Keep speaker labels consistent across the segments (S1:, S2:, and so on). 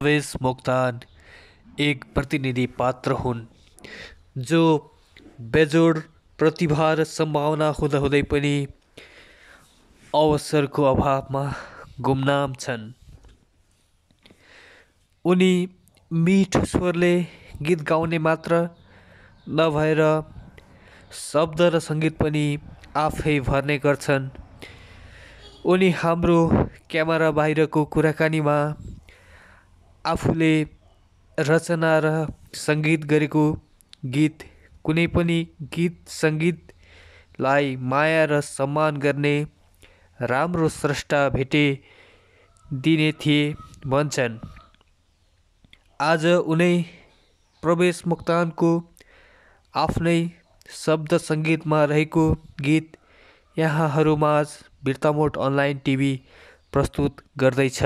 S1: प्रवेश मोक्तान एक प्रतिनिधि पात्र हुन् जो बेजोड प्रतिभा र सम्भावना हुँदाहुँदै पनि अवसरको अभावमा गुमनाम छन्। उनी मिठो स्वरले गीत गाउने मात्र नभएर शब्द र सङ्गीत पनि आफै भर्ने गर्छन्। उनी हाम्रो क्यामेरा बाहिरको कुराकानीमा आफूले रचना र सङ्गीत गरेको गीत कुनै पनि गीत सङ्गीतलाई माया र सम्मान गर्ने राम्रो स्रष्टा भेटे दिने थिए भन्छन्। आज उनै प्रवेश मुक्तानको आफ्नै शब्द सङ्गीतमा रहेको गीत यहाँहरूमाझ बिर्तामोट अनलाइन टिभी प्रस्तुत गर्दैछ।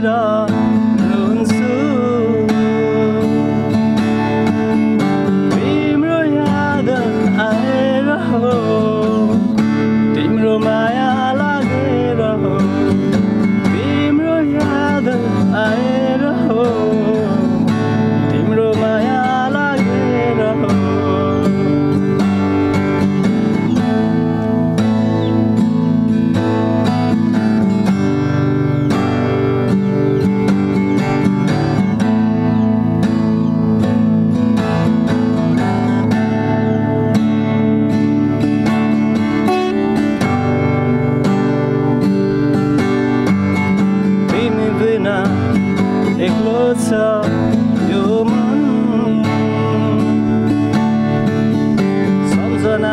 S2: मेरा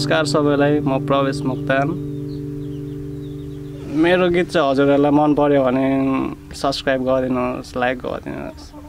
S2: नमस्कार सबैलाई म प्रवेश मुक्तान। मेरो गीत चाहिँ हजुरहरूलाई मन पऱ्यो भने सब्सक्राइब गरिदिनुहोस् लाइक गरिदिनुहोस्।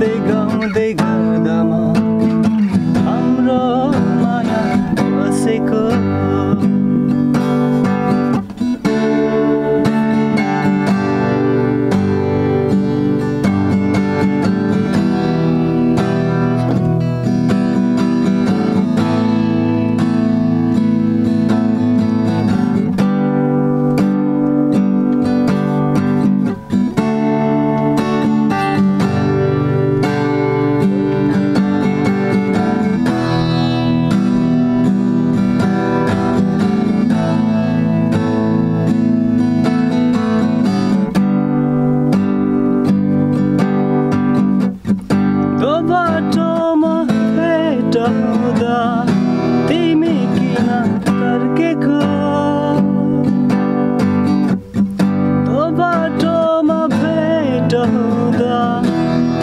S2: they go, they go, the more.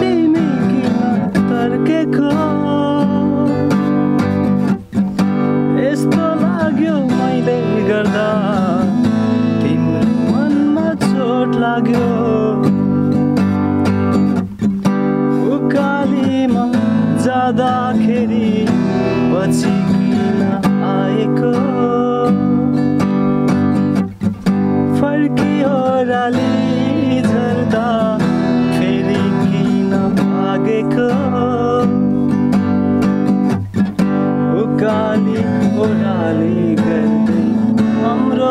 S2: तिमी यस्तो लाग्यो मैले गर्दा। मनमा चोट लाग्यो। उकालीमा जाँदाखेरि पछि आएको? फर्की ओह्राली झर्दा। उकाली ओह्राली गर्दै हाम्रो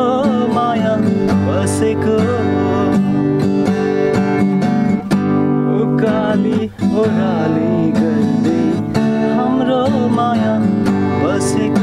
S2: माया बसेको उकाली ओह्राली गर्दै हाम्रो माया बसेको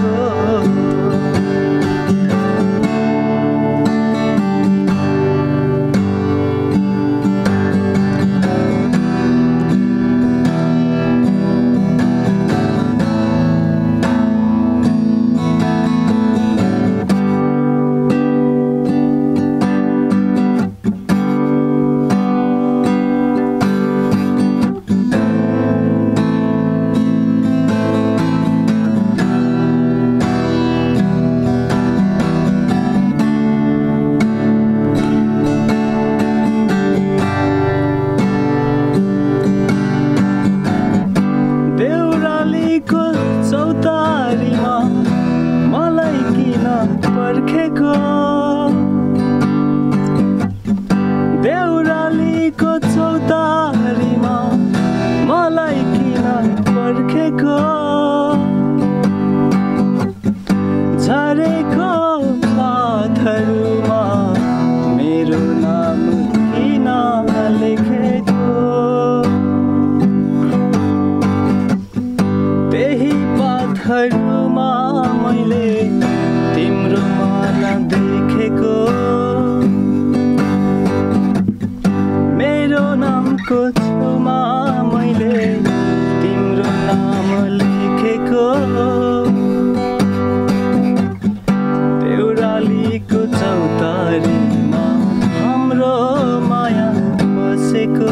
S2: नामको छेउमा मैले तिम्रो नाम लेखेको। देउरालीको चौतारीमा हाम्रो माया बसेको।